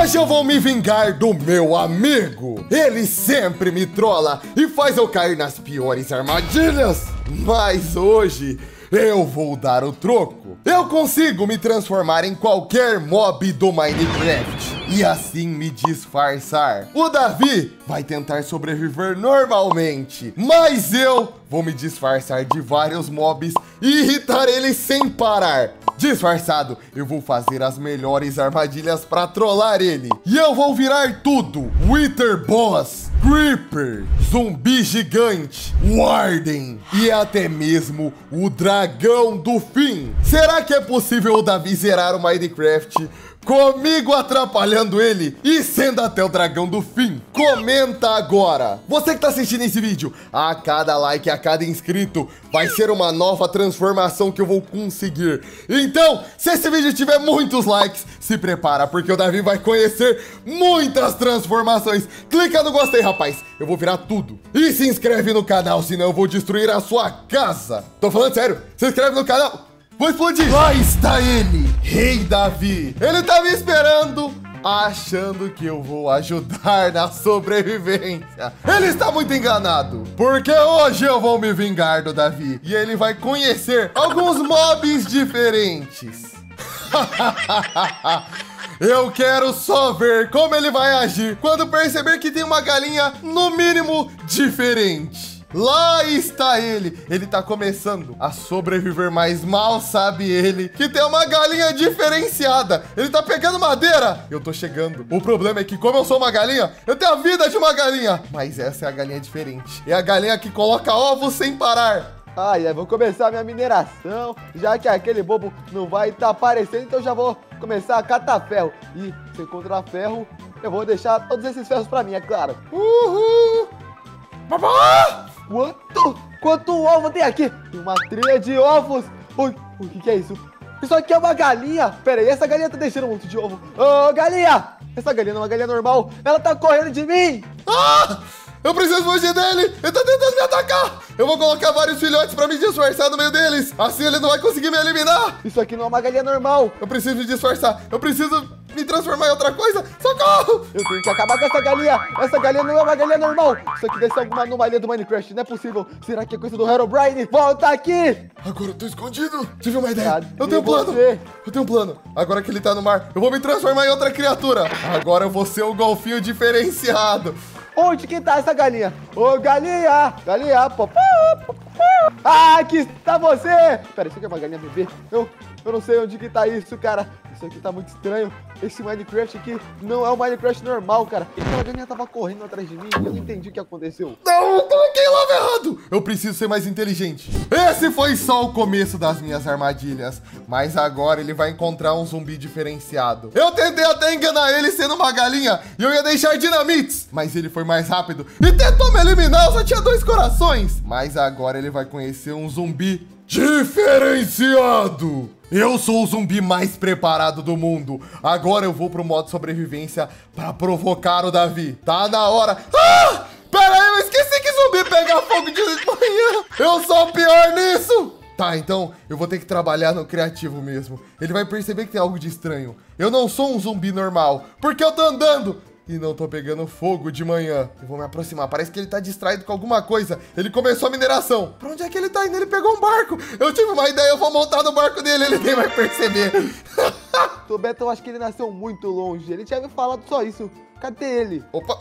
Hoje eu vou me vingar do meu amigo. Ele sempre me trola e faz eu cair nas piores armadilhas. Mas hoje eu vou dar o troco. Eu consigo me transformar em qualquer mob do Minecraft e assim me disfarçar. O Davi vai tentar sobreviver normalmente, mas eu vou me disfarçar de vários mobs e irritar eles sem parar. Disfarçado, eu vou fazer as melhores armadilhas para trollar ele. E eu vou virar tudo: Wither Boss, Creeper, Zumbi Gigante, Warden e até mesmo o Dragão do Fim. Será que é possível o Davi zerar o Minecraft comigo atrapalhando ele e sendo até o dragão do fim. Comenta agora. Você que tá assistindo esse vídeo, a cada like, a cada inscrito, vai ser uma nova transformação que eu vou conseguir. Então, se esse vídeo tiver muitos likes, se prepara, porque o Davi vai conhecer muitas transformações. Clica no gostei, rapaz. Eu vou virar tudo. E se inscreve no canal, senão eu vou destruir a sua casa. Tô falando sério. Se inscreve no canal. Vou explodir! Lá está ele, Rei Davi. Ele tá me esperando, achando que eu vou ajudar na sobrevivência. Ele está muito enganado, porque hoje eu vou me vingar do Davi e ele vai conhecer alguns mobs diferentes. Eu quero só ver como ele vai agir quando perceber que tem uma galinha, no mínimo, diferente. Lá está ele. Ele tá começando a sobreviver, mas mal sabe ele que tem uma galinha diferenciada. Ele tá pegando madeira. Eu tô chegando. O problema é que, como eu sou uma galinha, eu tenho a vida de uma galinha. Mas essa é a galinha diferente. É a galinha que coloca ovos sem parar. Ai, ai, vou começar a minha mineração, já que aquele bobo não vai estar tá aparecendo, então já vou começar a catar ferro. E se encontrar ferro, eu vou deixar todos esses ferros pra mim, é claro. Uhul! Babá! Quanto? Quanto ovo tem aqui? Tem uma trilha de ovos. Ui, o que, que é isso? Isso aqui é uma galinha. Pera aí, essa galinha tá deixando um monte de ovo. Ô, oh, galinha! Essa galinha não é uma galinha normal. Ela tá correndo de mim. Ah! Eu preciso fugir dele! Ele tá tentando me atacar! Eu vou colocar vários filhotes pra me disfarçar no meio deles! Assim ele não vai conseguir me eliminar! Isso aqui não é uma galinha normal! Eu preciso me disfarçar! Eu preciso me transformar em outra coisa! Socorro! Eu tenho que acabar com essa galinha! Essa galinha não é uma galinha normal! Isso aqui deve ser alguma anomalia do Minecraft, não é possível! Será que é coisa do Herobrine? Volta aqui! Agora eu tô escondido! Tive uma ideia! Cadê eu tenho um plano! Você? Eu tenho um plano! Agora que ele tá no mar, eu vou me transformar em outra criatura! Agora eu vou ser o um golfinho diferenciado! Onde que tá essa galinha? Ô, galinha! Galinha, pô. Ah, aqui está você! Pera, isso aqui é uma galinha bebê? Eu, eu não sei onde que tá isso, cara. Isso aqui tá muito estranho. Esse Minecraft aqui não é o Minecraft normal, cara. Aquela galinha tava correndo atrás de mim e eu não entendi o que aconteceu. Não, eu coloquei lá errado. Eu preciso ser mais inteligente. Esse foi só o começo das minhas armadilhas. Mas agora ele vai encontrar um zumbi diferenciado. Eu tentei até enganar ele sendo uma galinha e eu ia deixar dinamites. Mas ele foi mais rápido e tentou me eliminar. Eu só tinha dois corações. Mas agora ele vai conhecer um zumbi diferenciado. Eu sou o zumbi mais preparado do mundo. Agora eu vou pro modo sobrevivência pra provocar o Davi. Tá na hora. Ah! Pera aí, eu esqueci que zumbi pega fogo de manhã. Eu sou o pior nisso. Tá, então eu vou ter que trabalhar no criativo mesmo. Ele vai perceber que tem algo de estranho. Eu não sou um zumbi normal, porque eu tô andando e não tô pegando fogo de manhã. Eu vou me aproximar. Parece que ele tá distraído com alguma coisa. Ele começou a mineração. Pra onde é que ele tá indo? Ele pegou um barco. Eu tive uma ideia, eu vou montar no barco dele. Ele nem vai perceber. o Beto, eu acho que ele nasceu muito longe. Ele tinha me falado só isso. Cadê ele? Opa.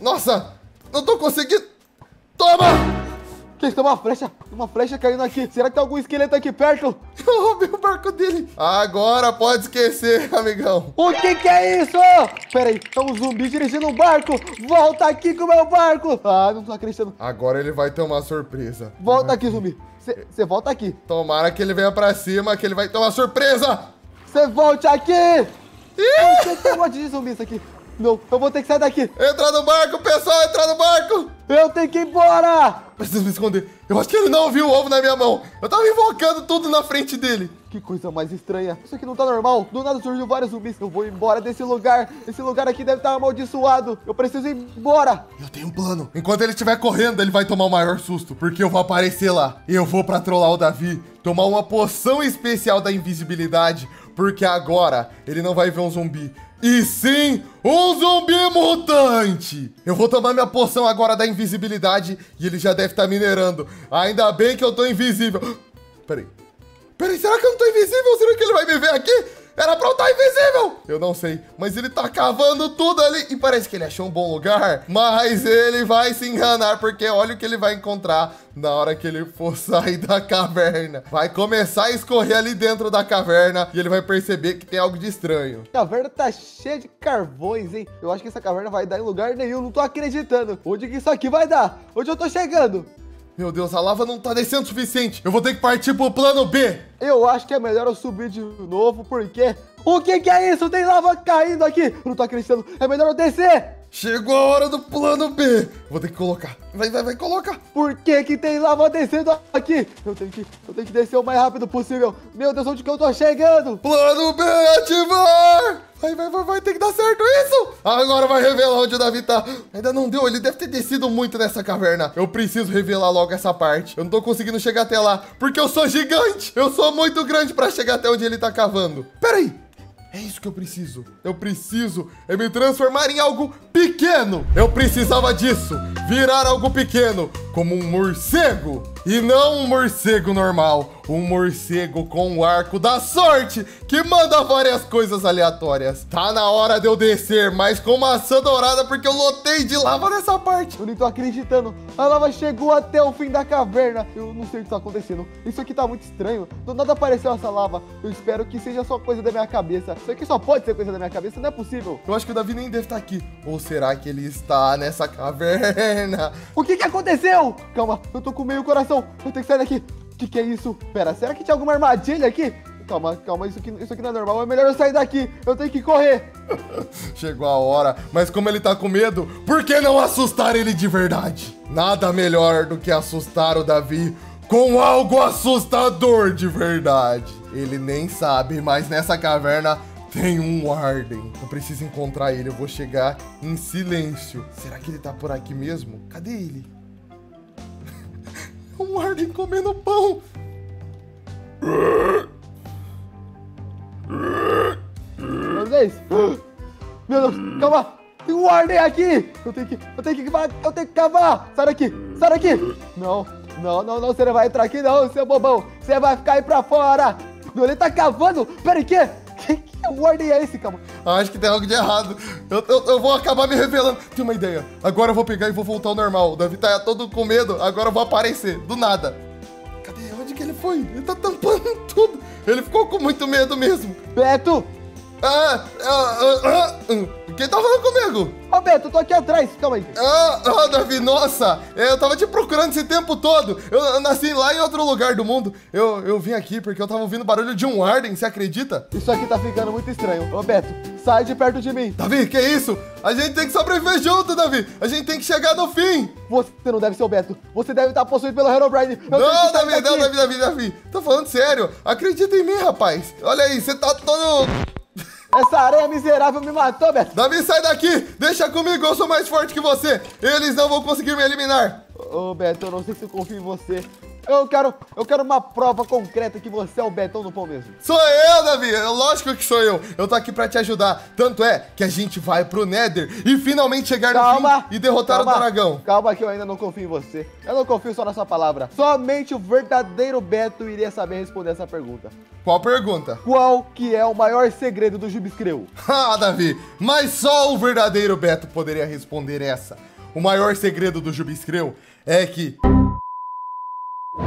Nossa, não tô conseguindo. Toma! Que isso? Tem uma flecha, uma flecha caindo aqui. Será que tem algum esqueleto aqui perto? Eu roubei o barco dele. Agora pode esquecer, amigão. O que que é isso? Pera aí, é um zumbi dirigindo um barco. Volta aqui com o meu barco. Ah, não tô acreditando. Agora ele vai ter uma surpresa. Volta aqui, zumbi. Você volta aqui. Tomara que ele venha pra cima, que ele vai ter uma surpresa. Você volte aqui. Ih! Por que tem um monte de zumbis aqui? Não, eu vou ter que sair daqui. Entra no barco, pessoal, entra no barco. Eu tenho que ir embora. Preciso me esconder. Eu acho que ele não viu o ovo na minha mão. Eu tava invocando tudo na frente dele. Que coisa mais estranha. Isso aqui não tá normal. Do nada surgiu vários zumbis. Eu vou embora desse lugar. Esse lugar aqui deve estar amaldiçoado. Eu preciso ir embora. Eu tenho um plano. Enquanto ele estiver correndo, ele vai tomar o maior susto. Porque eu vou aparecer lá. Eu vou pra trollar o Davi tomar uma poção especial da invisibilidade, porque agora ele não vai ver um zumbi, e sim um zumbi mutante. Eu vou tomar minha poção agora da invisibilidade e ele já deve estar tá minerando. Ainda bem que eu tô invisível. Peraí. Peraí, será que eu não tô invisível? Será que ele vai me ver aqui? Era pra eu estar invisível! Eu não sei, mas ele tá cavando tudo ali e parece que ele achou um bom lugar, mas ele vai se enganar porque olha o que ele vai encontrar na hora que ele for sair da caverna. Vai começar a escorrer ali dentro da caverna e ele vai perceber que tem algo de estranho. A caverna tá cheia de carvões, hein? Eu acho que essa caverna vai dar em lugar nenhum, não tô acreditando. Onde que isso aqui vai dar? Onde eu tô chegando? Meu Deus, a lava não tá descendo o suficiente. Eu vou ter que partir pro plano B. Eu acho que é melhor eu subir de novo, porque... O que que é isso? Tem lava caindo aqui. Eu não tô acreditando. É melhor eu descer. Chegou a hora do plano B. Vou ter que colocar. Vai, vai, vai, coloca. Por que que tem lava descendo aqui? Eu tenho que, eu tenho que descer o mais rápido possível. Meu Deus, onde que eu tô chegando? Plano B, ativar. Vai, vai, vai, vai, tem que dar certo isso! Agora vai revelar onde o Davi tá. Ainda não deu, ele deve ter descido muito nessa caverna. Eu preciso revelar logo essa parte. Eu não tô conseguindo chegar até lá, porque eu sou gigante. Eu sou muito grande pra chegar até onde ele tá cavando. Pera aí, é isso que eu preciso. Eu preciso é me transformar em algo pequeno. Eu precisava disso. Virar algo pequeno, como um morcego. E não um morcego normal. Um morcego com o arco da sorte, que manda várias coisas aleatórias. Tá na hora de eu descer, mas com maçã dourada, porque eu lotei de lava nessa parte. Eu nem tô acreditando. A lava chegou até o fim da caverna. Eu não sei o que tá acontecendo. Isso aqui tá muito estranho. Do nada apareceu essa lava. Eu espero que seja só coisa da minha cabeça. Isso aqui só pode ser coisa da minha cabeça, não é possível. Eu acho que o Davi nem deve estar tá aqui. Ou será que ele está nessa caverna? O que que aconteceu? Calma, eu tô com meio coração. Eu tenho que sair daqui. O que, que é isso? Pera, será que tinha alguma armadilha aqui? Calma, calma, isso aqui, isso aqui não é normal. É melhor eu sair daqui. Eu tenho que correr. Chegou a hora, mas como ele tá com medo, por que não assustar ele de verdade? Nada melhor do que assustar o Davi com algo assustador de verdade. Ele nem sabe, mas nessa caverna tem um Warden. Eu preciso encontrar ele. Eu vou chegar em silêncio. Será que ele tá por aqui mesmo? Cadê ele? Um Warden comendo pão. Meu Deus. Meu Deus, calma. Tem um Warden aqui. Eu tenho que, eu tenho que, eu tenho que cavar. Sai daqui, sai daqui. Não, não, não, não. Você não vai entrar aqui não, seu bobão. Você vai ficar aí pra fora. Meu, ele tá cavando. Pera aí, que? Que Warden é esse, calma? Acho que tem algo de errado. Eu, eu, eu, vou acabar me revelando. Tem uma ideia. Agora eu vou pegar e vou voltar ao normal. O Davi tá todo com medo. Agora eu vou aparecer. Do nada. Cadê? Onde que ele foi? Ele tá tampando tudo. Ele ficou com muito medo mesmo. Beto! Ah, ah, ah, ah. Quem tá falando comigo? Ô, Beto, eu tô aqui atrás, calma aí. Ah, ah, Davi, nossa, eu tava te procurando esse tempo todo. Eu, eu, nasci lá em outro lugar do mundo. Eu, eu vim aqui porque eu tava ouvindo barulho de um Arden, você acredita? Isso aqui tá ficando muito estranho. Ô, Beto, sai de perto de mim. Davi, que isso? A gente tem que sobreviver junto, Davi. A gente tem que chegar no fim. Você não deve ser o Beto. Você deve estar possuído pelo Herobrine. Não, Davi, não, Davi, Davi, Davi. Tô falando sério. Acredita em mim, rapaz. Olha aí, você tá todo... Essa areia miserável me matou, Beto. Davi, sai daqui. Deixa comigo, eu sou mais forte que você. Eles não vão conseguir me eliminar. Ô, Beto, eu não sei se eu confio em você. Eu quero, eu quero uma prova concreta que você é o Betão do pão mesmo. Sou eu, Davi. É lógico que sou eu. Eu tô aqui pra te ajudar. Tanto é que a gente vai pro Nether e finalmente chegar calma, no fim e derrotar calma, o dragão. Calma que eu ainda não confio em você. Eu não confio só na sua palavra. Somente o verdadeiro Beto iria saber responder essa pergunta. Qual pergunta? Qual que é o maior segredo do Jubiscreu? ah, Davi, mas só o verdadeiro Beto poderia responder essa. O maior segredo do Jubiscreu é que...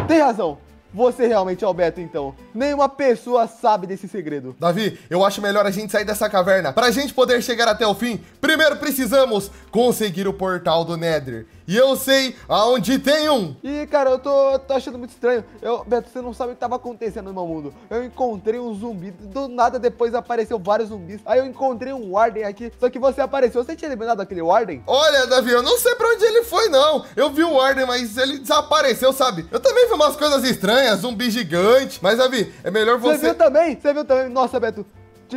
Tem razão. Você realmente é o Beto, então. Nenhuma pessoa sabe desse segredo. Davi, eu acho melhor a gente sair dessa caverna. Pra gente poder chegar até o fim, primeiro precisamos conseguir o portal do Nether. E eu sei aonde tem um. Ih, cara, eu tô, tô achando muito estranho. Eu, Beto, você não sabe o que tava acontecendo no meu mundo. Eu encontrei um zumbi, do nada depois apareceu vários zumbis. Aí eu encontrei um Warden aqui, só que você apareceu. Você tinha eliminado aquele Warden? Olha, Davi, eu não sei pra onde ele foi, não. Eu vi o Warden, mas ele desapareceu, sabe? Eu também vi umas coisas estranhas, zumbi gigante. Mas, Davi, é melhor você... Você viu também? Você viu também? Nossa, Beto,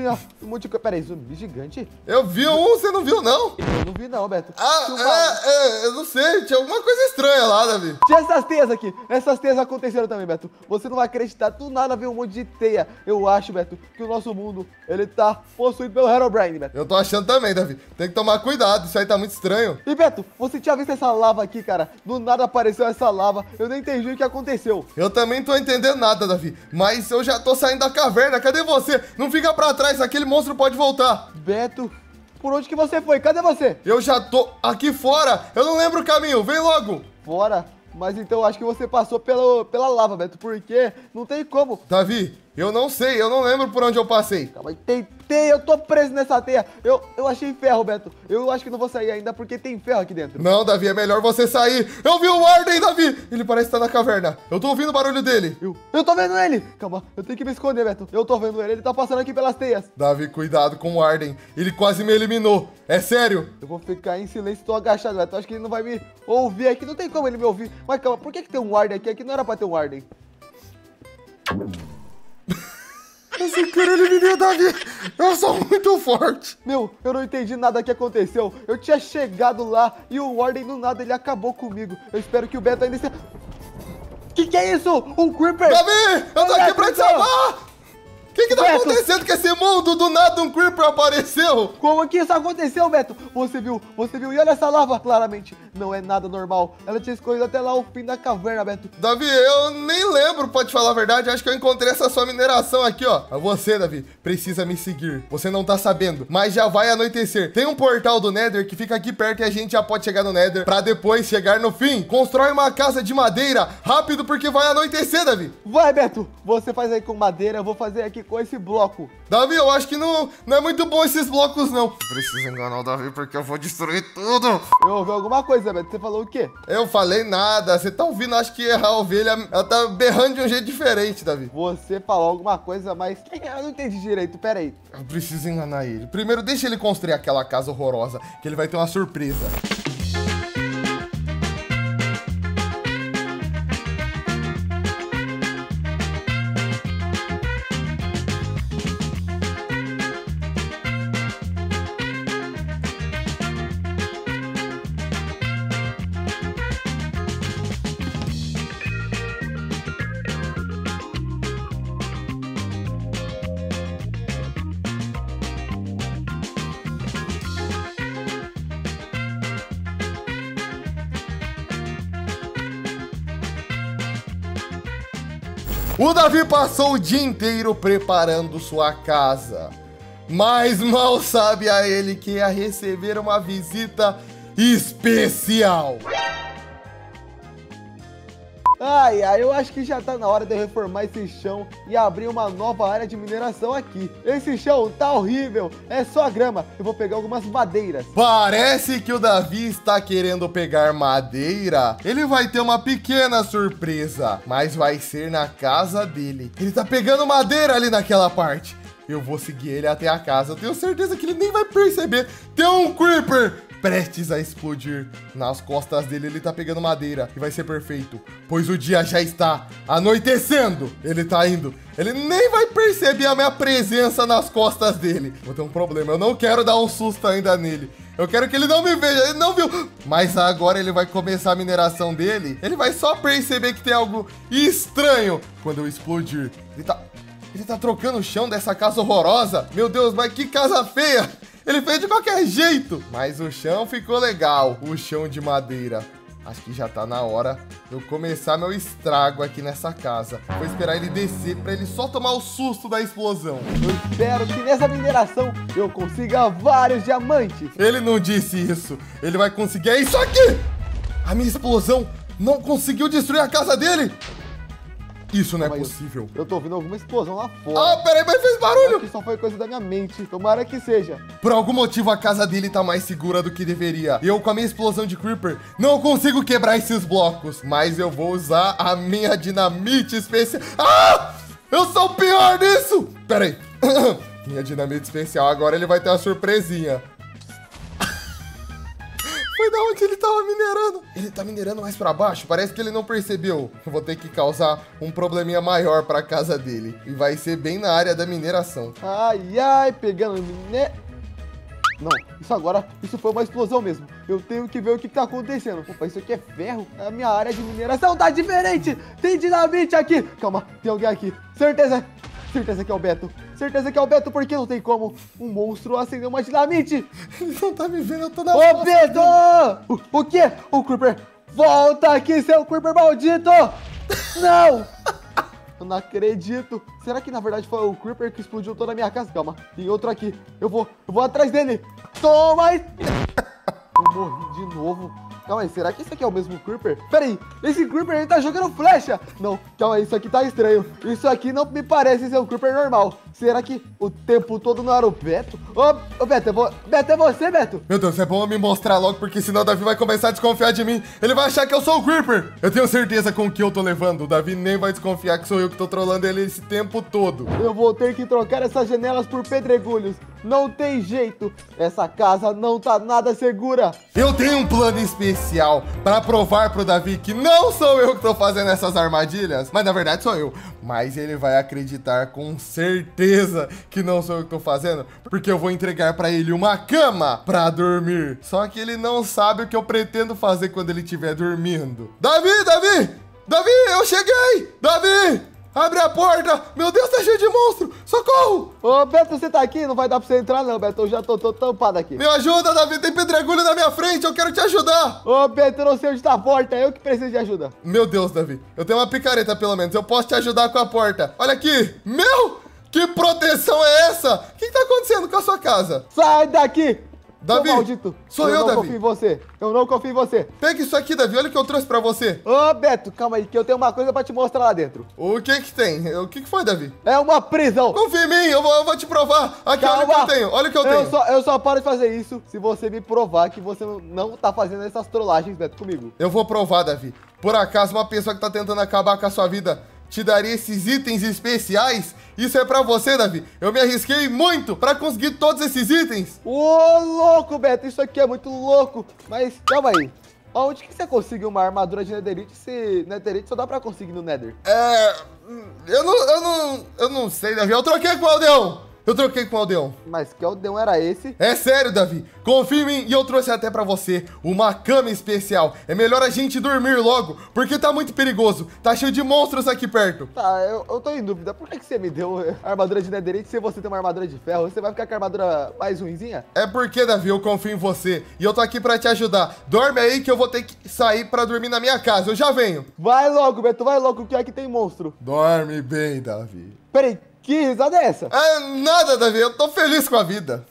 tinha um monte de coisa. Pera aí, zumbi gigante? Eu vi um, você não viu, não? Eu não vi não, Beto. Ah, uma- é, é, eu não sei, tinha alguma coisa estranha lá, Davi. Tinha essas teias aqui. Essas teias aconteceram também, Beto. Você não vai acreditar. Do nada veio um monte de teia. Eu acho, Beto, que o nosso mundo, ele tá possuído pelo Herobrine, Beto. Eu tô achando também, Davi. Tem que tomar cuidado, isso aí tá muito estranho. E Beto, você tinha visto essa lava aqui, cara? Do nada apareceu essa lava. Eu não entendi o que aconteceu. Eu também tô entendendo nada, Davi. Mas eu já tô saindo da caverna. Cadê você? Não fica pra trás, aquele monstro pode voltar. Beto, por onde que você foi? Cadê você? Eu já tô aqui fora. Eu não lembro o caminho. Vem logo. Fora. Mas então acho que você passou pelo, pela lava, Beto, porque não tem como. Davi, eu não sei. Eu não lembro por onde eu passei. Calma aí, tem teia, eu tô preso nessa teia. Eu, eu achei ferro, Beto. Eu acho que não vou sair ainda porque tem ferro aqui dentro. Não, Davi, é melhor você sair. Eu vi o Warden, Davi. Ele parece estar na caverna. Eu tô ouvindo o barulho dele. Eu, eu tô vendo ele! Calma, eu tenho que me esconder, Beto. Eu tô vendo ele, ele tá passando aqui pelas teias. Davi, cuidado com o Warden. Ele quase me eliminou. É sério? Eu vou ficar em silêncio, tô agachado, Beto. Acho que ele não vai me ouvir aqui. Não tem como ele me ouvir. Mas calma, por que, que tem um Warden aqui? Aqui não era pra ter um Warden. Esse cara eliminou o Davi. Eu sou muito forte. Meu, eu não entendi nada que aconteceu. Eu tinha chegado lá e o Warden do nada ele acabou comigo. Eu espero que o Beto ainda esteja. Que que é isso? Um Creeper! Davi, eu tô aqui pra te salvar. O que que tá Beto. acontecendo com esse mundo? Do nada um Creeper apareceu. Como que isso aconteceu, Beto? Você viu, você viu. E olha essa lava, claramente. Não é nada normal. Ela tinha escorrido até lá o fim da caverna, Beto. Davi, eu nem lembro, pode falar a verdade. Acho que eu encontrei essa sua mineração aqui, ó. Você, Davi, precisa me seguir. Você não tá sabendo, mas já vai anoitecer. Tem um portal do Nether que fica aqui perto e a gente já pode chegar no Nether pra depois chegar no fim. Constrói uma casa de madeira rápido porque vai anoitecer, Davi. Vai, Beto. Você faz aí com madeira, eu vou fazer aqui com esse bloco. Davi, eu acho que não, não é muito bom esses blocos, não. Preciso enganar o Davi porque eu vou destruir tudo. Eu ouvi alguma coisa, Beto. Você falou o quê? Eu falei nada. Você tá ouvindo, acho que a ovelha, ela tá berrando de um jeito diferente, Davi. Você falou alguma coisa, mas eu não entendi direito. Pera aí. Eu preciso enganar ele. Primeiro, deixa ele construir aquela casa horrorosa, que ele vai ter uma surpresa. O Davi passou o dia inteiro preparando sua casa. Mas mal sabe a ele que ia receber uma visita especial. Ai, ai, eu acho que já tá na hora de eu reformar esse chão e abrir uma nova área de mineração aqui. Esse chão tá horrível, é só grama. Eu vou pegar algumas madeiras. Parece que o Davi está querendo pegar madeira. Ele vai ter uma pequena surpresa, mas vai ser na casa dele. Ele tá pegando madeira ali naquela parte. Eu vou seguir ele até a casa. Eu tenho certeza que ele nem vai perceber. Tem um Creeper prestes a explodir. Nas costas dele ele tá pegando madeira e vai ser perfeito, pois o dia já está anoitecendo. Ele tá indo. Ele nem vai perceber a minha presença nas costas dele. Vou ter um problema. Eu não quero dar um susto ainda nele. Eu quero que ele não me veja. Ele não viu. Mas agora ele vai começar a mineração dele. Ele vai só perceber que tem algo estranho quando eu explodir. Ele tá. Ele tá trocando o chão dessa casa horrorosa. Meu Deus, mas que casa feia. Ele fez de qualquer jeito. Mas o chão ficou legal. O chão de madeira. Acho que já tá na hora de eu começar meu estrago aqui nessa casa. Vou esperar ele descer pra ele só tomar o susto da explosão. Eu espero que nessa mineração eu consiga vários diamantes. Ele não disse isso. Ele vai conseguir. É isso aqui! A minha explosão não conseguiu destruir a casa dele. Isso não é aí, possível. Eu tô ouvindo alguma explosão lá fora. Ah, peraí, mas fez barulho! Que só foi coisa da minha mente. Tomara que seja. Por algum motivo a casa dele tá mais segura do que deveria. Eu, com a minha explosão de Creeper, não consigo quebrar esses blocos. Mas eu vou usar a minha dinamite especial. Ah! Eu sou o pior nisso! Pera aí. minha dinamite especial. Agora ele vai ter uma surpresinha. Não, onde ele tava minerando. Ele tá minerando mais pra baixo, parece que ele não percebeu. Eu vou ter que causar um probleminha maior pra casa dele. E vai ser bem na área da mineração. Ai, ai, pegando miné... Não, isso agora, isso foi uma explosão mesmo. Eu tenho que ver o que, tá acontecendo. Opa, isso aqui é ferro? A minha área de mineração tá diferente. Tem dinamite aqui. Calma, tem alguém aqui. Certeza, certeza que é o Beto. Certeza que é o Beto, porque não tem como um monstro acender uma dinamite. Ele não tá me vendo, eu tô na Ô, Beto! O, o quê? O Creeper, volta aqui, seu Creeper maldito! Não! Eu não acredito. Será que na verdade foi o Creeper que explodiu toda a minha casa? Calma, tem outro aqui. Eu vou, eu vou atrás dele. Toma! Eu morri de novo. Calma aí, será que esse aqui é o mesmo Creeper? Pera aí, esse Creeper ele tá jogando flecha. Não, calma aí, isso aqui tá estranho. Isso aqui não me parece ser um Creeper normal. Será que o tempo todo não era o Beto? Ô, ô Beto, eu vou... Beto, é você, Beto? Meu Deus, é bom me mostrar logo, porque senão o Davi vai começar a desconfiar de mim. Ele vai achar que eu sou o Creeper. Eu tenho certeza com o que eu tô levando. O Davi nem vai desconfiar que sou eu que tô trolando ele esse tempo todo. Eu vou ter que trocar essas janelas por pedregulhos. Não tem jeito. Essa casa não tá nada segura. Eu tenho um plano especial pra provar pro Davi que não sou eu que tô fazendo essas armadilhas, mas na verdade sou eu. Mas ele vai acreditar com certeza que não sou eu que tô fazendo, porque eu vou entregar pra ele uma cama pra dormir. Só que ele não sabe o que eu pretendo fazer quando ele estiver dormindo. Davi, Davi! Davi, eu cheguei! Davi! Abre a porta! Meu Deus, tá cheio de monstro! Socorro! Ô, Beto, você tá aqui? Não vai dar pra você entrar não, Beto. Eu já tô, tô tampado aqui. Me ajuda, Davi! Tem pedregulho na minha frente! Eu quero te ajudar! Ô, Beto, eu não sei onde tá a porta. Eu que preciso de ajuda. Meu Deus, Davi. Eu tenho uma picareta, pelo menos. Eu posso te ajudar com a porta. Olha aqui. Meu! Que proteção é essa? O que, que tá acontecendo com a sua casa? Sai daqui! Davi, sou eu, não Davi. confio em você. Eu não confio em você. Pega isso aqui, Davi. Olha o que eu trouxe pra você. Ô, Beto, calma aí, que eu tenho uma coisa pra te mostrar lá dentro. O que que tem? O que que foi, Davi? É uma prisão. Confia em mim. Eu vou, eu vou te provar. Aqui, olha o que eu tenho. Olha o que eu tenho. só, eu só paro de fazer isso se você me provar que você não tá fazendo essas trollagens, Beto, comigo. Eu vou provar, Davi. Por acaso, uma pessoa que tá tentando acabar com a sua vida te daria esses itens especiais? Isso é pra você, Davi. Eu me arrisquei muito pra conseguir todos esses itens. Ô, louco, Beto, isso aqui é muito louco. Mas, calma aí. Onde que você conseguiu uma armadura de Netherite se Netherite só dá pra conseguir no Nether? É. Eu não. Eu não. Eu não sei, Davi. Eu troquei com o Aldeão. Eu troquei com o Aldeão. Mas que aldeão era esse? É sério, Davi. Confia em mim e eu trouxe até pra você uma cama especial. É melhor a gente dormir logo, porque tá muito perigoso. Tá cheio de monstros aqui perto. Tá, eu, eu tô em dúvida. Por que, que você me deu armadura de Netherite se você tem uma armadura de ferro? Você vai ficar com a armadura mais ruimzinha? É porque, Davi, eu confio em você e eu tô aqui pra te ajudar. Dorme aí que eu vou ter que sair pra dormir na minha casa. Eu já venho. Vai logo, Beto, vai logo, que aqui tem monstro. Dorme bem, Davi. Peraí, que risada é essa? Ah, nada, Davi. Eu tô feliz com a vida.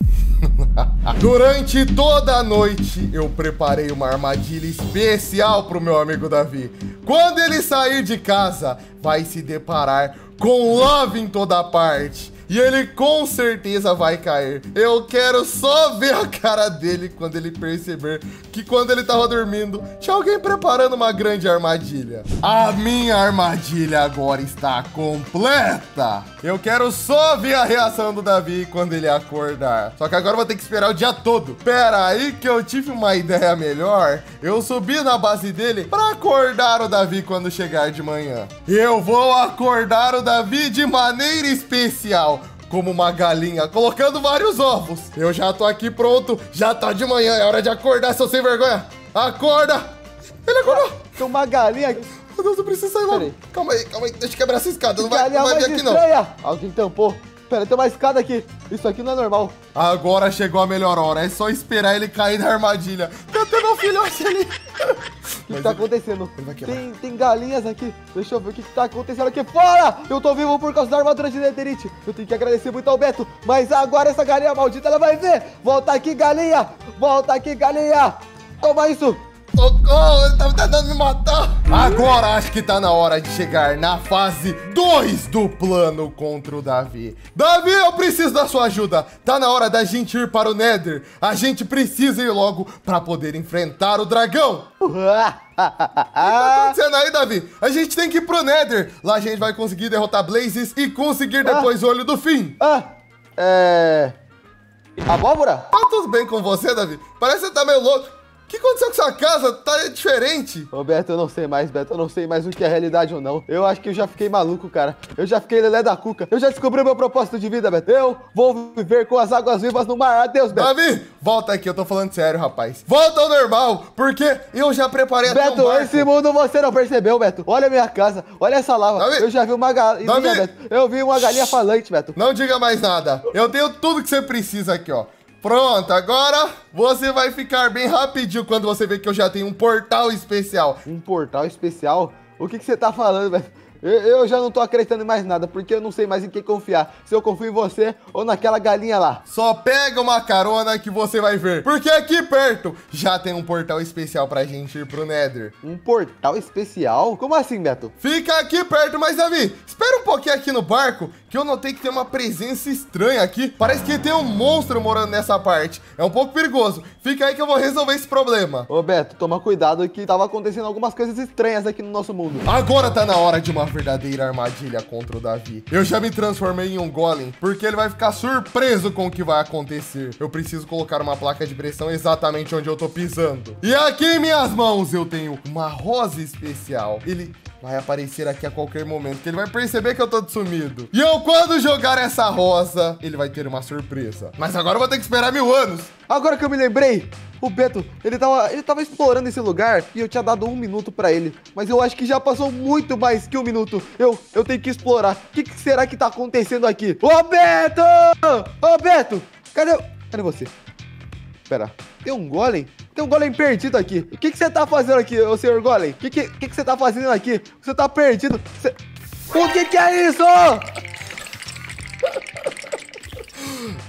Durante toda a noite, eu preparei uma armadilha especial pro meu amigo Davi. Quando ele sair de casa, vai se deparar com lava em toda parte. E ele com certeza vai cair. Eu quero só ver a cara dele quando ele perceber que quando ele tava dormindo, tinha alguém preparando uma grande armadilha. A minha armadilha agora está completa. Eu quero só ver a reação do Davi quando ele acordar. Só que agora eu vou ter que esperar o dia todo. Pera aí que eu tive uma ideia melhor. Eu subi na base dele para acordar o Davi quando chegar de manhã. Eu vou acordar o Davi de maneira especial como uma galinha, colocando vários ovos. Eu já tô aqui pronto, já tá de manhã, é hora de acordar, seu sem vergonha. Acorda! Ele acordou! Tem uma galinha aqui. Meu Deus, eu preciso sair logo. Calma aí, calma aí, deixa eu quebrar essa escada, não vai, não vai vir aqui não. Alguém tampou. Pera, tem uma escada aqui. Isso aqui não é normal. Agora chegou a melhor hora, é só esperar ele cair na armadilha. Tem até meu filhote ali. O que, que tá acontecendo? ele quebrar. Tem, tem galinhas aqui. Deixa eu ver o que, que tá acontecendo aqui fora. Eu tô vivo por causa da armadura de Netherite. Eu tenho que agradecer muito ao Beto. Mas agora essa galinha maldita, ela vai ver. Volta aqui, galinha. Volta aqui, galinha. Toma isso. Socorro, ele tá tentando me matar. Agora acho que tá na hora de chegar na fase 2 do plano contra o Davi. Davi, eu preciso da sua ajuda. Tá na hora da gente ir para o Nether. A gente precisa ir logo para poder enfrentar o dragão. O que tá acontecendo aí, Davi? A gente tem que ir pro Nether. Lá a gente vai conseguir derrotar Blazes e conseguir depois o olho do fim. ah, é... Abóbora? Tá tudo bem com você, Davi? Parece que você tá meio louco. O que aconteceu com sua casa? Tá diferente. Ô, Beto, eu não sei mais, Beto. Eu não sei mais o que é realidade ou não. Eu acho que eu já fiquei maluco, cara. Eu já fiquei lelé da cuca. Eu já descobri o meu propósito de vida, Beto. Eu vou viver com as águas vivas no mar. Adeus, Beto. Davi, volta aqui. Eu tô falando sério, rapaz. Volta ao normal, porque eu já preparei até um Beto, barco. esse mundo você não percebeu, Beto. Olha a minha casa. Olha essa lava. Davi. Eu já vi uma galinha. Beto. Eu vi uma galinha falante, Beto. Não diga mais nada. Eu tenho tudo que você precisa aqui, ó. Pronto, agora você vai ficar bem rapidinho quando você ver que eu já tenho um portal especial. Um portal especial? O que, que você tá falando, Beto? Eu, já não tô acreditando em mais nada, porque eu não sei mais em quem confiar. Se eu confio em você ou naquela galinha lá. Só pega uma carona que você vai ver. Porque aqui perto já tem um portal especial pra gente ir pro Nether. Um portal especial? Como assim, Beto? Fica aqui perto, mas Davi, espera um pouquinho aqui no barco, que eu notei que tem uma presença estranha aqui. Parece que tem um monstro morando nessa parte. É um pouco perigoso. Fica aí que eu vou resolver esse problema. Ô, Beto, toma cuidado que tava acontecendo algumas coisas estranhas aqui no nosso mundo. Agora tá na hora de uma verdadeira armadilha contra o Davi. Eu já me transformei em um golem, porque ele vai ficar surpreso com o que vai acontecer. Eu preciso colocar uma placa de pressão exatamente onde eu tô pisando. E aqui em minhas mãos eu tenho uma rosa especial. Ele vai aparecer aqui a qualquer momento, que ele vai perceber que eu tô sumido. E eu, quando jogar essa rosa, ele vai ter uma surpresa. Mas agora eu vou ter que esperar mil anos. Agora que eu me lembrei, o Beto, ele tava, ele tava explorando esse lugar e eu tinha dado um minuto pra ele. Mas eu acho que já passou muito mais que um minuto. Eu, eu tenho que explorar. O que, que será que tá acontecendo aqui? Ô, Beto! Ô, Beto! Cadê, cadê você? Pera, tem um golem? Tem um golem perdido aqui. O que, que você tá fazendo aqui, ô senhor golem? O que, que, que, que você tá fazendo aqui? Você tá perdido. Você... O que, que é isso?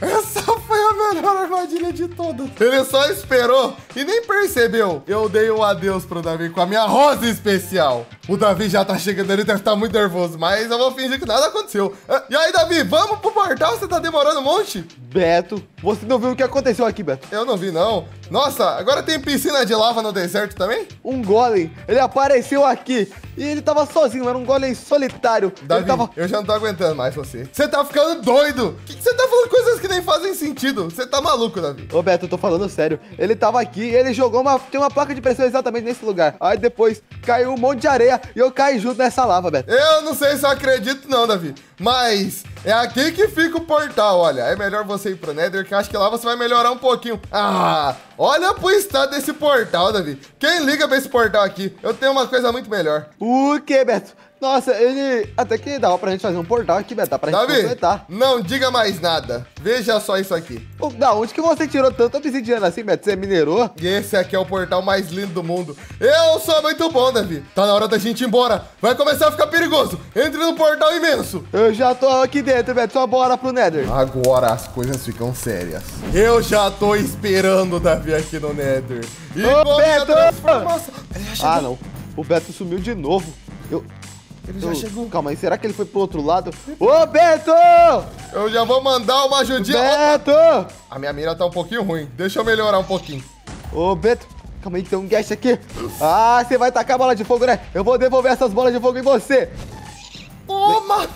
Essa foi a melhor armadilha de todas. Ele só esperou e nem percebeu. Eu dei um adeus pro Davi com a minha rosa especial. O Davi já tá chegando, ele deve estar muito nervoso, mas eu vou fingir que nada aconteceu. Ah, E aí, Davi, vamos pro portal? Você tá demorando um monte? Beto, você não viu o que aconteceu aqui, Beto? Eu não vi, não. Nossa, agora tem piscina de lava no deserto também? um golem. Ele apareceu aqui e ele tava sozinho, era um golem solitário. Davi, tava. eu já não tô aguentando mais você. Você tá ficando doido. Você tá falando coisas que nem fazem sentido. Você tá maluco, Davi. Ô Beto, eu tô falando sério. Ele tava aqui, ele jogou uma. Tem uma placa de pressão exatamente nesse lugar. Aí depois caiu um monte de areia e eu caí junto nessa lava, Beto. Eu não sei se eu acredito não, Davi. Mas é aqui que fica o portal, olha. É melhor você ir pro Nether, que acho que lá você vai melhorar um pouquinho. Ah, olha pro estado desse portal, Davi. Quem liga pra esse portal aqui? Eu tenho uma coisa muito melhor. O que, Beto? Nossa, ele. Até que dava pra gente fazer um portal aqui, Beto. Dá pra gente Davi, completar. não diga mais nada. Veja só isso aqui. Da onde que você tirou tanto obsidiana assim, Beto? Você minerou? E esse aqui é o portal mais lindo do mundo. Eu sou muito bom, Davi. Tá na hora da gente ir embora. Vai começar a ficar perigoso. Entre no portal imenso. Eu já tô aqui dentro, Beto. Só bora pro Nether. Agora as coisas ficam sérias. Eu já tô esperando o Davi aqui no Nether. E Ô, Beto! Ah, não. O Beto sumiu de novo. Eu. Ele já chegou. Calma aí, será que ele foi pro outro lado? Ô, Beto! Eu já vou mandar uma ajudinha. Opa, Beto! A minha mira tá um pouquinho ruim. Deixa eu melhorar um pouquinho. Ô, Beto, calma aí, tem um guest aqui. Ah, você vai tacar bola de fogo, né? Eu vou devolver essas bolas de fogo em você. Toma!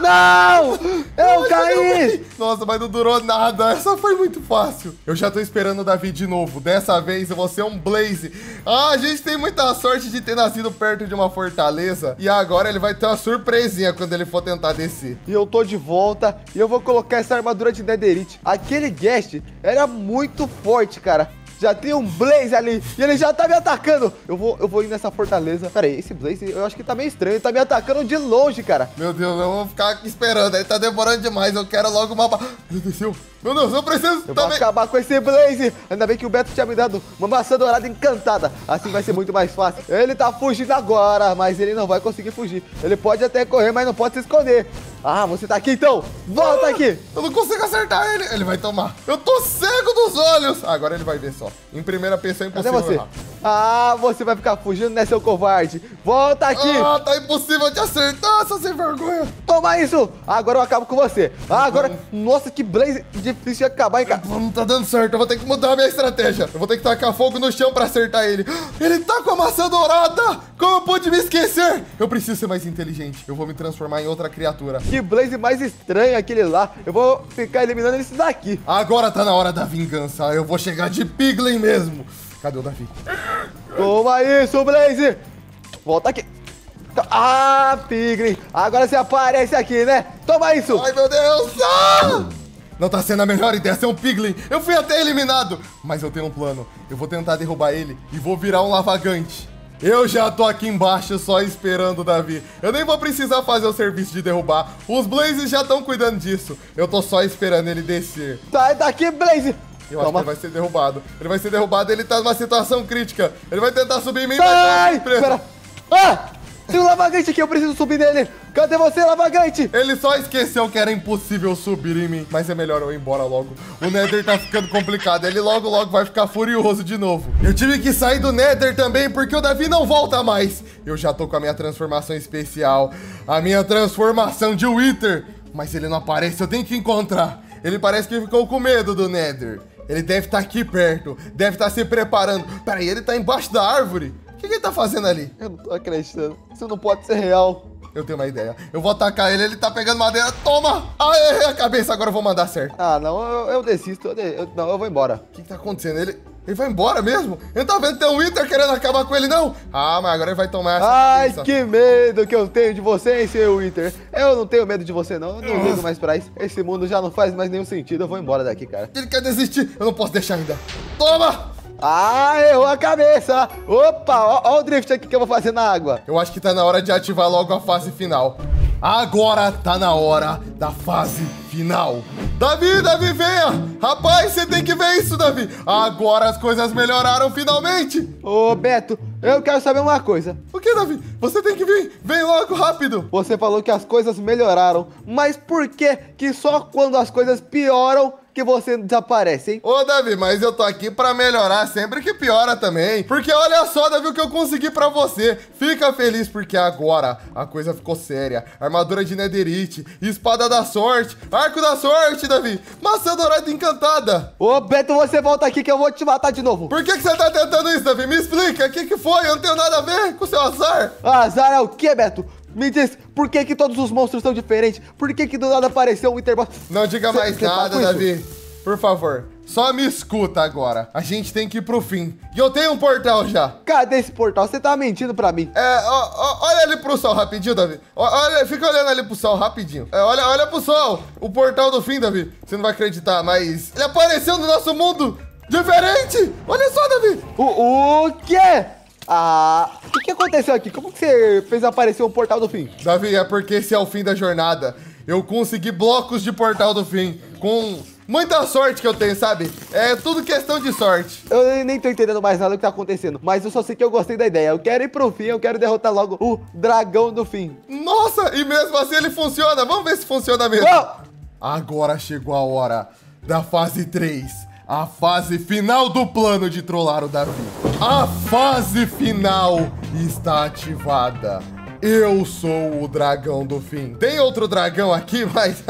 Não! Eu caí! Nossa, mas não durou nada. Essa foi muito fácil. Eu já tô esperando o Davi de novo. Dessa vez eu vou ser um Blaze. Ah, a gente tem muita sorte de ter nascido perto de uma fortaleza. E agora ele vai ter uma surpresinha quando ele for tentar descer. E eu tô de volta e eu vou colocar essa armadura de Netherite. Aquele guest era muito forte, cara. Já tem um Blaze ali e ele já tá me atacando. Eu vou, eu vou ir nessa fortaleza. Pera aí, esse Blaze eu acho que tá meio estranho. Ele tá me atacando de longe, cara. Meu Deus, eu vou ficar aqui esperando. Ele tá demorando demais. Eu quero logo uma. Ele desceu. Meu Deus, eu preciso Eu vou também. acabar com esse Blaze. Ainda bem que o Beto tinha me dado uma maçã dourada encantada. Assim vai ser muito mais fácil. Ele tá fugindo agora, mas ele não vai conseguir fugir. Ele pode até correr, mas não pode se esconder. Ah, você tá aqui então? Volta aqui. Eu não consigo acertar ele. Ele vai tomar. Eu tô cego dos olhos. Agora ele vai ver só. Em primeira pessoa é Cadê impossível. você? errar. Ah, você vai ficar fugindo, né, seu covarde? Volta aqui. Ah, tá impossível de acertar, seu sem vergonha. Toma isso. Agora eu acabo com você. Ah, agora... Nossa, que Blaze difícil de acabar, hein, cara? Não tá dando certo, eu vou ter que mudar a minha estratégia. Eu vou ter que tacar fogo no chão pra acertar ele. Ele tá com a maçã dourada! Como eu pude me esquecer? Eu preciso ser mais inteligente. Eu vou me transformar em outra criatura. Que Blaze mais estranho aquele lá. Eu vou ficar eliminando esse daqui. Agora tá na hora da vingança. Eu vou chegar de Piglin mesmo. Cadê o Davi? Toma isso, Blaze! Volta aqui. Ah, Piglin! Agora você aparece aqui, né? Toma isso! Ai, meu Deus! Ah! Não tá sendo a melhor ideia ser um Piglin. Eu fui até eliminado. Mas eu tenho um plano. Eu vou tentar derrubar ele e vou virar um lavagante. Eu já tô aqui embaixo só esperando o Davi. Eu nem vou precisar fazer o serviço de derrubar. Os Blazes já estão cuidando disso. Eu tô só esperando ele descer. Sai daqui, Blaze! Eu acho que ele vai ser derrubado. Ele vai ser derrubado, ele tá numa situação crítica. Ele vai tentar subir em mim, Sai! mas Espera! Ah! Tem um lavagante aqui, eu preciso subir nele! Cadê você, lavagante? Ele só esqueceu que era impossível subir em mim. Mas é melhor eu ir embora logo. O Nether tá ficando complicado. Ele logo, logo vai ficar furioso de novo. Eu tive que sair do Nether também porque o Davi não volta mais. Eu já tô com a minha transformação especial. A minha transformação de Wither. Mas ele não aparece, eu tenho que encontrar. Ele parece que ficou com medo do Nether. Ele deve estar aqui perto. Deve estar se preparando. Peraí, ele tá embaixo da árvore. O que, que ele tá fazendo ali? Eu não tô acreditando. Isso não pode ser real. Eu tenho uma ideia. Eu vou atacar ele, ele tá pegando madeira. Toma! Errei a cabeça, agora eu vou mandar certo. Ah, não, eu, eu desisto. Eu eu- não, eu vou embora. O que, que tá acontecendo? Ele, ele vai embora mesmo? Eu não tá vendo tem um Winter querendo acabar com ele, não? Ah, mas agora ele vai tomar essa Ai, cabeça. que medo que eu tenho de você, hein, seu Winter. Eu não tenho medo de você, não. Eu não ligo mais pra isso. Esse mundo já não faz mais nenhum sentido. Eu vou embora daqui, cara. Ele quer desistir. Eu não posso deixar ainda. Toma! Ah, errou a cabeça. Opa, ó, ó o drift aqui que eu vou fazer na água. Eu acho que tá na hora de ativar logo a fase final. Agora tá na hora da fase final. Davi, Davi, venha! Rapaz, você tem que ver isso, Davi. Agora as coisas melhoraram finalmente. Ô, Beto, eu quero saber uma coisa. O que, Davi? Você tem que vir. Vem logo, rápido. Você falou que as coisas melhoraram, mas por que que só quando as coisas pioram que você desaparece, hein? Ô, Davi, mas eu tô aqui pra melhorar sempre que piora também. Porque olha só, Davi, o que eu consegui pra você. Fica feliz porque agora a coisa ficou séria. Armadura de netherite, espada da sorte, arco da sorte, Davi. Maçã dourada encantada. Ô, Beto, você volta aqui que eu vou te matar de novo. Por que, que você tá tentando isso, Davi? Me explica, o que, que foi? Eu não tenho nada a ver com o seu azar. Azar é o quê, Beto? Me diz, por que que todos os monstros são diferentes? Por que que do nada apareceu um Winterboss? Não diga Cê- mais nada? Davi. Por favor, só me escuta agora. A gente tem que ir pro fim. E eu tenho um portal já. Cadê esse portal? Você tá mentindo pra mim. É, ó, ó, olha ali pro sol rapidinho, Davi. Ó, Olha, fica olhando ali pro sol rapidinho. É, olha, olha pro sol. O portal do fim, Davi. Você não vai acreditar, mas ele apareceu no nosso mundo diferente. Olha só, Davi. O, o quê? Ah, o que aconteceu aqui? Como que você fez aparecer um portal do fim? Davi, é porque esse é o fim da jornada. Eu consegui blocos de portal do fim com muita sorte que eu tenho, sabe? É tudo questão de sorte. Eu nem tô entendendo mais nada do que tá acontecendo, mas eu só sei que eu gostei da ideia. Eu quero ir pro fim, eu quero derrotar logo o dragão do fim. Nossa, e mesmo assim ele funciona. Vamos ver se funciona mesmo. Agora chegou a hora da fase 3. A fase final do plano de trollar o Davi. A fase final está ativada. Eu sou o dragão do fim. Tem outro dragão aqui, mas.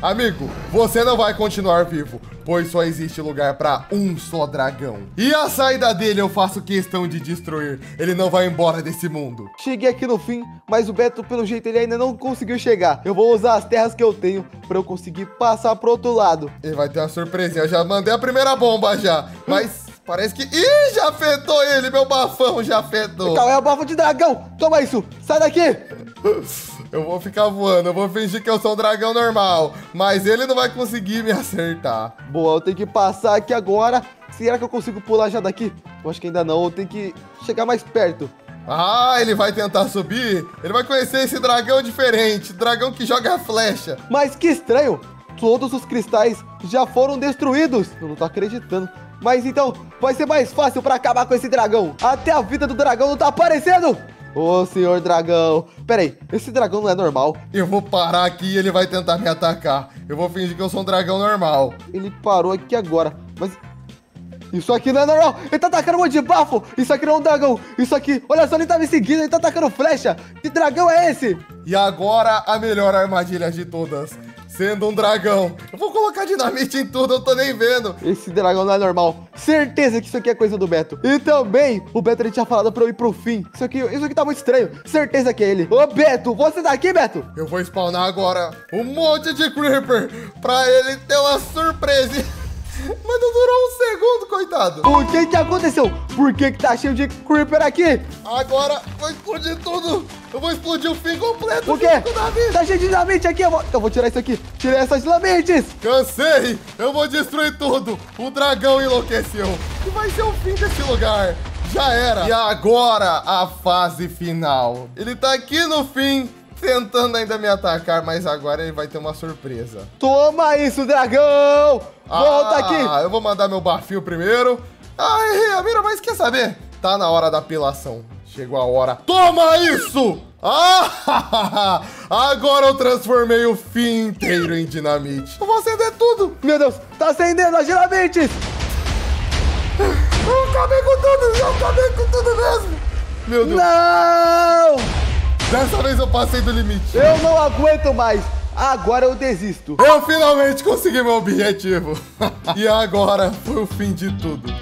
Amigo, você não vai continuar vivo, pois só existe lugar para um só dragão. E a saída dele eu faço questão de destruir. Ele não vai embora desse mundo. Cheguei aqui no fim, mas o Beto, pelo jeito, ele ainda não conseguiu chegar. Eu vou usar as terras que eu tenho pra eu conseguir passar pro outro lado. Ele vai ter uma surpresinha. Eu já mandei a primeira bomba já. Mas parece que. Ih, já afetou ele, meu bafão já afetou. Qual é a bafo de dragão? Toma isso! Sai daqui! Eu vou ficar voando, eu vou fingir que eu sou um dragão normal. Mas ele não vai conseguir me acertar. Boa, eu tenho que passar aqui agora. Será que eu consigo pular já daqui? Eu acho que ainda não, eu tenho que chegar mais perto. Ah, ele vai tentar subir? Ele vai conhecer esse dragão diferente dragão que joga flecha. Mas que estranho! Todos os cristais já foram destruídos. Eu não tô acreditando. Mas então, vai ser mais fácil pra acabar com esse dragão. Até a vida do dragão não tá aparecendo. Ô, senhor dragão. Pera aí, esse dragão não é normal. Eu vou parar aqui e ele vai tentar me atacar. Eu vou fingir que eu sou um dragão normal. Ele parou aqui agora. Mas isso aqui não é normal. Ele tá atacando um monte de bafo. Isso aqui não é um dragão. Isso aqui, olha só, ele tá me seguindo. Ele tá atacando flecha. Que dragão é esse? E agora a melhor armadilha de todas. Sendo um dragão. Eu vou colocar dinamite em tudo, eu tô nem vendo. Esse dragão não é normal. Certeza que isso aqui é coisa do Beto. E também, o Beto ele tinha falado pra eu ir pro fim. Isso aqui, isso aqui tá muito estranho. Certeza que é ele. Ô, Beto, você tá aqui, Beto? Eu vou spawnar agora um monte de Creeper pra ele ter uma surpresa. Mas não durou um segundo, cuidado. O que que aconteceu? Por que que tá cheio de Creeper aqui? Agora vai explodir tudo. Eu vou explodir o fim completo. O quê? Tá cheio de dinamite aqui. Eu vou, eu vou tirar isso aqui. Tirei essas dinamites. Cansei! Eu vou destruir tudo! O dragão enlouqueceu! E vai ser o fim desse lugar! Já era! E agora a fase final. Ele tá aqui no fim, tentando ainda me atacar, mas agora ele vai ter uma surpresa. Toma isso, dragão. Volta ah, aqui. eu vou mandar meu bafio primeiro. Ah, errei a mira, mas quer saber? Tá na hora da apelação. Chegou a hora. Toma isso! Ah! Agora eu transformei o fim inteiro em dinamite. Eu vou acender tudo. Meu Deus, tá acendendo as dinamites. Eu acabei com tudo, eu acabei com tudo mesmo. Meu Deus, Não! Dessa vez eu passei do limite. Eu não aguento mais. Agora eu desisto. Eu finalmente consegui meu objetivo. e agora foi o fim de tudo.